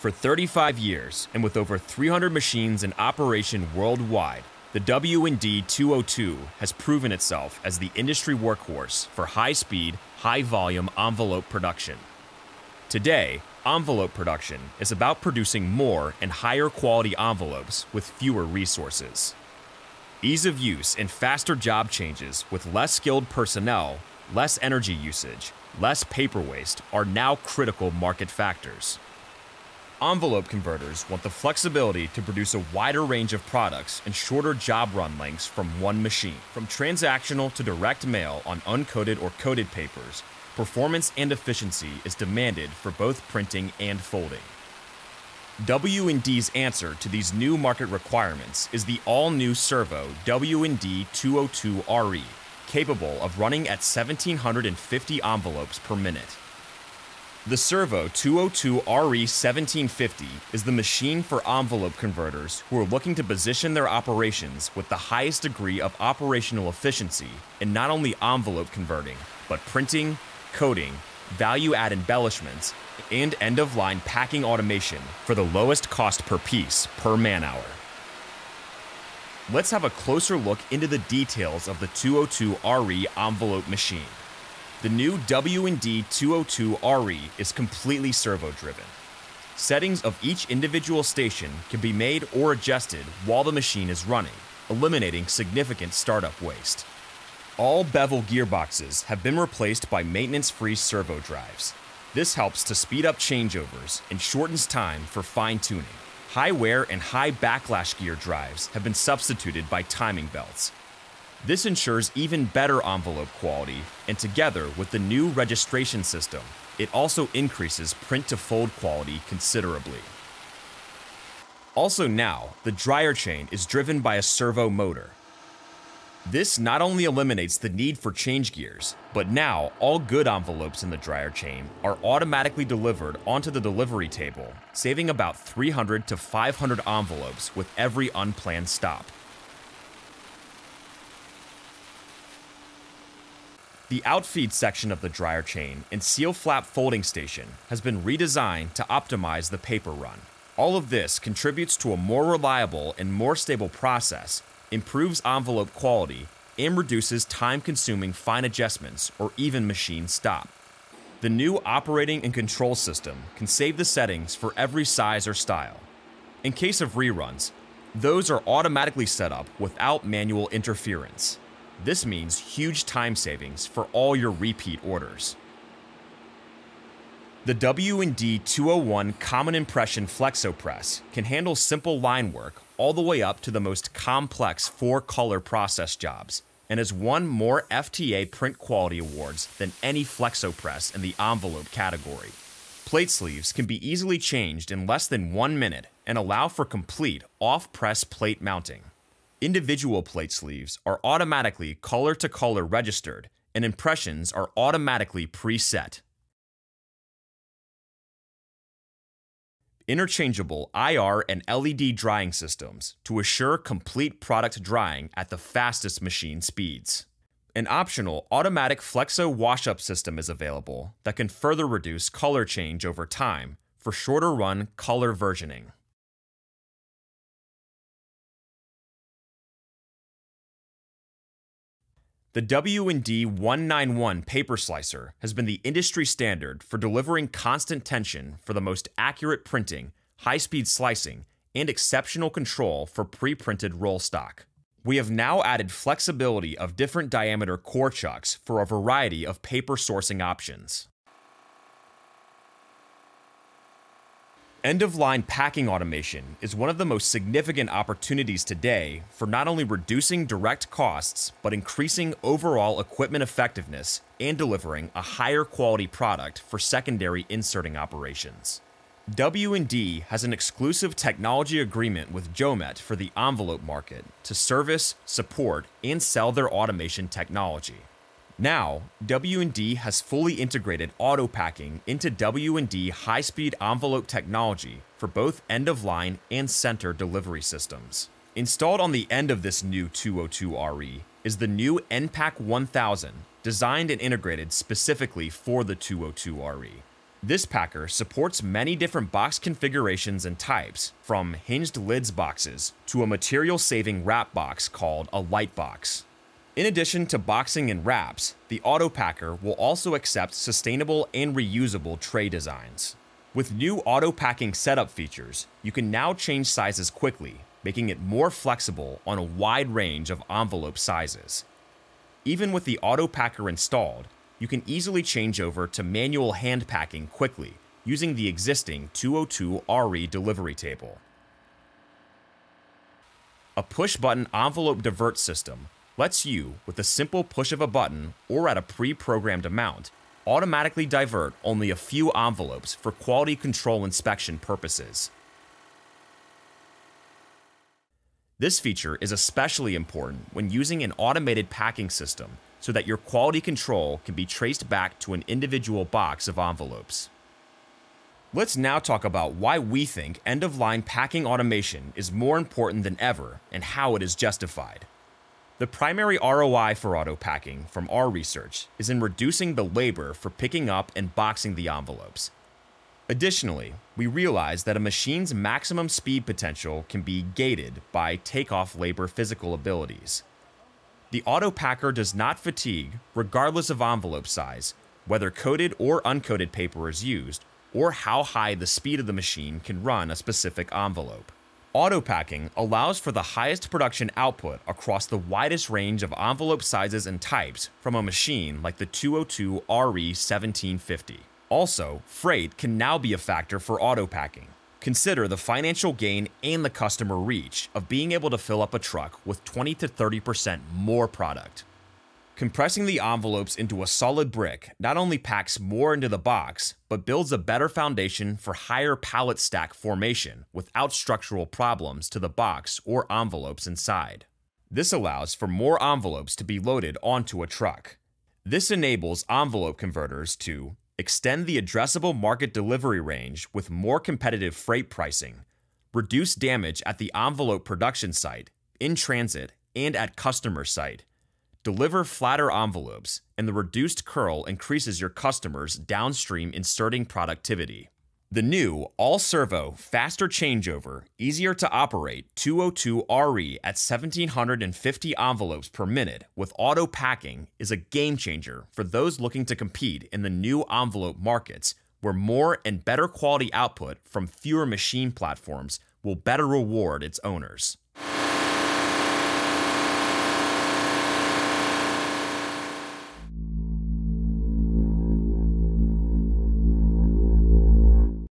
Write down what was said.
For 35 years, and with over 300 machines in operation worldwide, the W&D 202 has proven itself as the industry workhorse for high-speed, high-volume envelope production. Today, envelope production is about producing more and higher quality envelopes with fewer resources. Ease of use and faster job changes with less skilled personnel, less energy usage, less paper waste are now critical market factors. Envelope converters want the flexibility to produce a wider range of products and shorter job run lengths from one machine. From transactional to direct mail on uncoated or coated papers, performance and efficiency is demanded for both printing and folding. W&D's answer to these new market requirements is the all-new Servo W&D 202RE, capable of running at 1750 envelopes per minute. The Servo 202RE1750 is the machine for envelope converters who are looking to position their operations with the highest degree of operational efficiency in not only envelope converting, but printing, coating, value add embellishments, and end of line packing automation for the lowest cost per piece per man hour. Let's have a closer look into the details of the 202RE envelope machine. The new W&D 202RE is completely servo driven. Settings of each individual station can be made or adjusted while the machine is running, eliminating significant startup waste. All bevel gearboxes have been replaced by maintenance-free servo drives. This helps to speed up changeovers and shortens time for fine-tuning. High wear and high backlash gear drives have been substituted by timing belts, this ensures even better envelope quality, and together with the new registration system, it also increases print to fold quality considerably. Also now, the dryer chain is driven by a servo motor. This not only eliminates the need for change gears, but now all good envelopes in the dryer chain are automatically delivered onto the delivery table, saving about 300 to 500 envelopes with every unplanned stop. The outfeed section of the dryer chain and seal flap folding station has been redesigned to optimize the paper run. All of this contributes to a more reliable and more stable process, improves envelope quality, and reduces time consuming fine adjustments or even machine stop. The new operating and control system can save the settings for every size or style. In case of reruns, those are automatically set up without manual interference. This means huge time savings for all your repeat orders. The W&D 201 Common Impression Flexo Press can handle simple line work all the way up to the most complex four-color process jobs and has won more FTA print quality awards than any Flexo press in the envelope category. Plate sleeves can be easily changed in less than one minute and allow for complete off-press plate mounting. Individual plate sleeves are automatically color to color registered, and impressions are automatically preset. Interchangeable IR and LED drying systems to assure complete product drying at the fastest machine speeds. An optional automatic Flexo wash-up system is available that can further reduce color change over time for shorter run color versioning. The W&D 191 paper slicer has been the industry standard for delivering constant tension for the most accurate printing, high-speed slicing, and exceptional control for pre-printed roll stock. We have now added flexibility of different diameter core chucks for a variety of paper sourcing options. End of line packing automation is one of the most significant opportunities today for not only reducing direct costs, but increasing overall equipment effectiveness and delivering a higher quality product for secondary inserting operations. W&D has an exclusive technology agreement with Jomet for the envelope market to service, support, and sell their automation technology. Now, W&D has fully integrated auto packing into W&D high-speed envelope technology for both end-of-line and center delivery systems. Installed on the end of this new 202RE is the new NPAC 1000, designed and integrated specifically for the 202RE. This packer supports many different box configurations and types, from hinged lids boxes to a material saving wrap box called a light box. In addition to boxing and wraps, the Auto Packer will also accept sustainable and reusable tray designs. With new auto packing setup features, you can now change sizes quickly, making it more flexible on a wide range of envelope sizes. Even with the auto packer installed, you can easily change over to manual hand packing quickly using the existing 202RE delivery table. A push button envelope divert system lets you, with a simple push of a button or at a pre programmed amount, automatically divert only a few envelopes for quality control inspection purposes. This feature is especially important when using an automated packing system so that your quality control can be traced back to an individual box of envelopes. Let's now talk about why we think end of line packing automation is more important than ever and how it is justified. The primary ROI for auto packing from our research is in reducing the labor for picking up and boxing the envelopes. Additionally, we realize that a machine's maximum speed potential can be gated by takeoff labor physical abilities. The auto packer does not fatigue regardless of envelope size, whether coated or uncoated paper is used, or how high the speed of the machine can run a specific envelope. Auto packing allows for the highest production output across the widest range of envelope sizes and types from a machine like the 202 RE1750. Also, freight can now be a factor for auto packing. Consider the financial gain and the customer reach of being able to fill up a truck with 20 to 30% more product. Compressing the envelopes into a solid brick not only packs more into the box, but builds a better foundation for higher pallet stack formation without structural problems to the box or envelopes inside. This allows for more envelopes to be loaded onto a truck. This enables envelope converters to extend the addressable market delivery range with more competitive freight pricing, reduce damage at the envelope production site, in transit, and at customer site, Deliver flatter envelopes, and the reduced curl increases your customers' downstream inserting productivity. The new all servo, faster changeover, easier to operate 202RE at 1750 envelopes per minute with auto packing is a game changer for those looking to compete in the new envelope markets where more and better quality output from fewer machine platforms will better reward its owners.